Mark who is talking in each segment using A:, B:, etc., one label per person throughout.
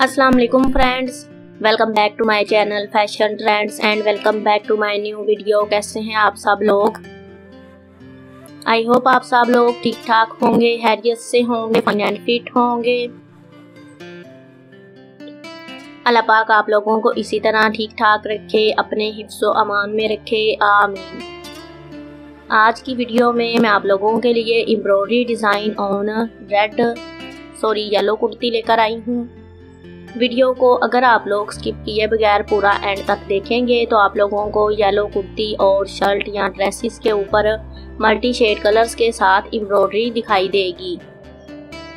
A: अस्सलाम वालेकुम friends welcome back to my channel fashion trends and welcome back to my new video कैसे हैं आप सब लोग? आई होप आप सब लोग ठीक ठाक होंगे, हैरियत से होंगे फन एंड फिट होंगे। अल्लाह पाक आप लोगों को इसी तरह ठीक ठाक रखे, अपने हिफ्स अमान में रखे, आमीन। आज की वीडियो में मैं आप लोगों के लिए embroidery design on red sorry yellow kurti लेकर आई हूँ। वीडियो को अगर आप लोग स्किप किए बगैर पूरा एंड तक देखेंगे तो आप लोगों को येलो कुर्ती और शर्ट या ड्रेसेस के ऊपर मल्टी शेड कलर्स के साथ एम्ब्रॉयडरी दिखाई देगी।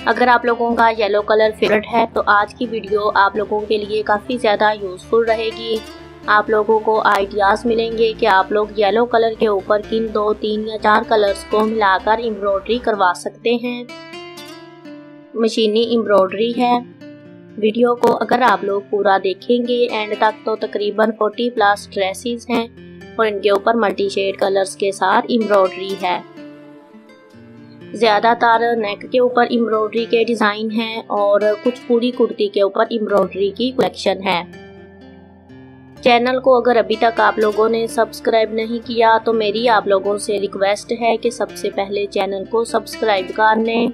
A: अगर आप लोगों का येलो कलर फेवरेट है तो आज की वीडियो आप लोगों के लिए काफ़ी ज़्यादा यूज़फुल रहेगी। आप लोगों को आइडियाज़ मिलेंगे कि आप लोग येलो कलर के ऊपर किन दो, तीन या चार कलर्स को मिलाकर एम्ब्रॉयडरी करवा सकते हैं। मशीनी एम्ब्रॉयडरी है। वीडियो को अगर आप लोग पूरा देखेंगे एंड तक तो तकरीबन 40 प्लस ड्रेसेस हैं और इनके ऊपर मल्टी शेड कलर्स के साथ एम्ब्रॉयडरी है। ज़्यादातर नेक के ऊपर एम्ब्रॉयडरी के डिज़ाइन हैं और कुछ पूरी कुर्ती के ऊपर एम्ब्रॉयडरी की कलेक्शन है। चैनल को अगर अभी तक आप लोगों ने सब्सक्राइब नहीं किया तो मेरी आप लोगों से रिक्वेस्ट है कि सबसे पहले चैनल को सब्सक्राइब कर लें।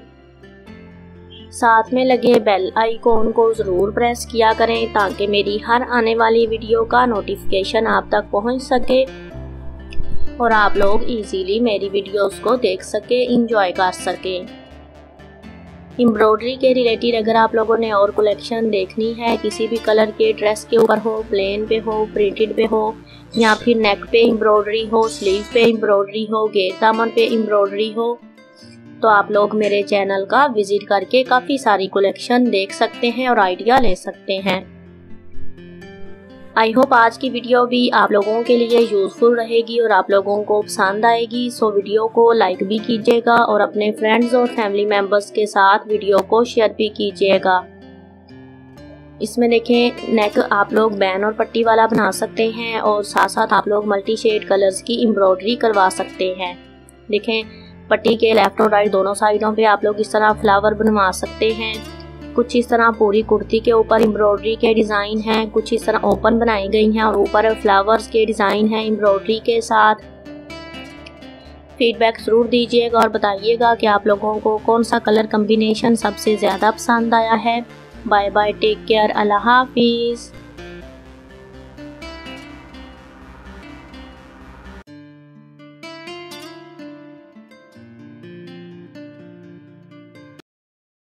A: साथ में लगे बेल आइकॉन को ज़रूर प्रेस किया करें ताकि मेरी हर आने वाली वीडियो का नोटिफिकेशन आप तक पहुँच सके और आप लोग इजीली मेरी वीडियोस को देख सके इंजॉय कर सके। एम्ब्रॉयडरी के रिलेटेड अगर आप लोगों ने और कलेक्शन देखनी है, किसी भी कलर के ड्रेस के ऊपर हो प्लेन पे हो प्रिंटेड पे हो, या फिर नेक पे एम्ब्रॉयडरी हो स्लीव पे एम्ब्रॉयडरी हो गेर दामन पे एम्ब्रॉयडरी हो तो आप लोग मेरे चैनल का विज़िट करके काफ़ी सारी कलेक्शन देख सकते हैं और आइडिया ले सकते हैं। आई होप आज की वीडियो भी आप लोगों के लिए यूज़फुल रहेगी और आप लोगों को पसंद आएगी। सो वीडियो को लाइक भी कीजिएगा और अपने फ्रेंड्स और फैमिली मेंबर्स के साथ वीडियो को शेयर भी कीजिएगा। इसमें देखें नेक आप लोग बैन और पट्टी वाला बना सकते हैं और साथ साथ आप लोग मल्टी शेड कलर्स की एम्ब्रॉयडरी करवा सकते हैं। देखें पट्टी के लेफ़्ट और राइट दोनों साइडों पे आप लोग इस तरह फ्लावर बनवा सकते हैं। कुछ इस तरह पूरी कुर्ती के ऊपर एम्ब्रॉयडरी के डिज़ाइन हैं, कुछ इस तरह ओपन बनाई गई हैं और ऊपर फ्लावर्स के डिज़ाइन हैं एम्ब्रॉयडरी के साथ। फीडबैक ज़रूर दीजिएगा और बताइएगा कि आप लोगों को कौन सा कलर कम्बिनेशन सबसे ज़्यादा पसंद आया है। बाय बाय, टेक केयर, अल्लाह हाफिज़।